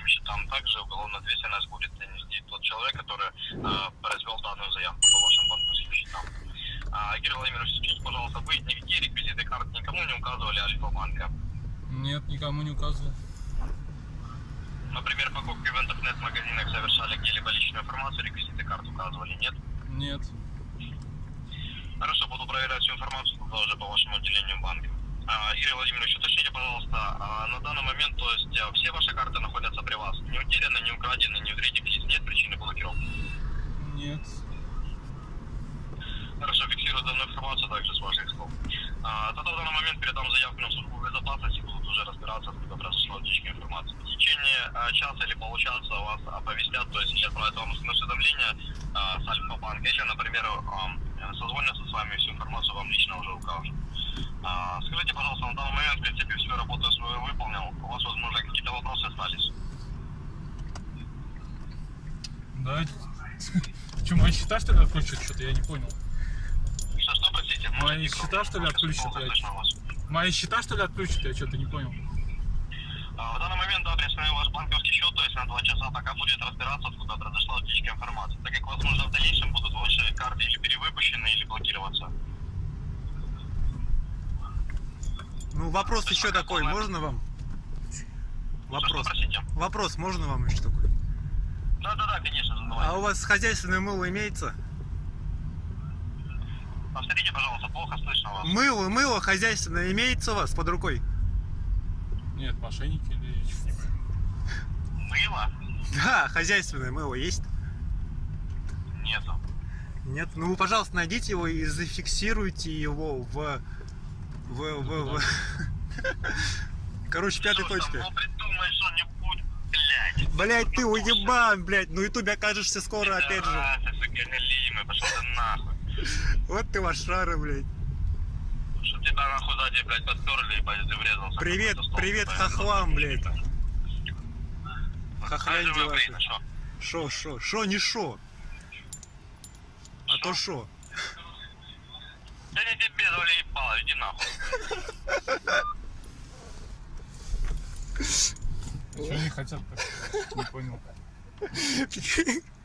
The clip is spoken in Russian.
банковским счетам. Также уголовная ответственность будет нести тот человек, который э, произвел данную заявку по вашим банковским счетам. А, Игорь Владимирович, скажите, пожалуйста, вы никакие реквизиты карт никому не указывали Альфа-банка? Нет, никому не указывал. Например, покупки в интернет-магазинах совершали где-либо личную информацию, реквизиты карт указывали, нет? Нет. Хорошо, буду проверять всю информацию уже по вашему отделению банка. А, Игорь Владимирович, уточните, пожалуйста, а, на данный момент, то есть а, все ваши карты находятся при вас? Не утеряны, не украдены, не вредик, нет причины блокировки? Нет. Хорошо, фиксирую данную информацию также с ваших слов. А, тогда в данный момент передам заявку на службу безопасности, будут уже разбираться, откуда произошла утечка информации. В течение а, часа или получаса вас оповестят, то есть или отправят вам уведомление а, с Альфа-банка, или, например, а, созвонятся с вами, всю информацию вам лично уже укажут. А, скажите, пожалуйста, на данный момент, в принципе, всю работу свою выполнил. У вас, возможно, какие-то вопросы остались? Да. Че, мои счета что ли отключат? Что-то я не понял. Что, что, простите? Мои счета, что ли, отключат? Я-. Мои счета что ли отключат? Я что-то не понял. А, В данный момент, да, приостановил ваш банковский счет, то есть на два часа, пока будет разбираться, откуда произошла утечка информации. Так как, возможно, в дальнейшем будут ваши карты или перевыпущены, или блокироваться. Ну, вопрос еще такой, можно вам? Что, Вопрос. что? Вопрос, можно вам еще такой? Да-да-да, конечно, задавайте. А у вас хозяйственное мыло имеется? Повторите, пожалуйста, плохо слышно вас. Мыло, мыло хозяйственное имеется у вас под рукой? Нет, мошенники или что-нибудь. Мыло? Да, хозяйственное мыло есть? Нету. Нет? Ну, вы, пожалуйста, найдите его и зафиксируйте его в... в... в... в- Короче, пятая Что ж там, точка. Ну. Блять, ты уебан, блять, ну и ютубе окажешься скоро опять же. Пошел ты нахуй. Вот ты лошара, блядь. Чтоб тебя нахуй сзади, блядь, подперли блядь, ты врезался. Привет, привет хохлам, блядь. Хохлянь дела. что? Шо, шо, шо, не шо. А то шо. Да не тебе, доля ебала, иди нахуй. Чего они хотят? Не понял.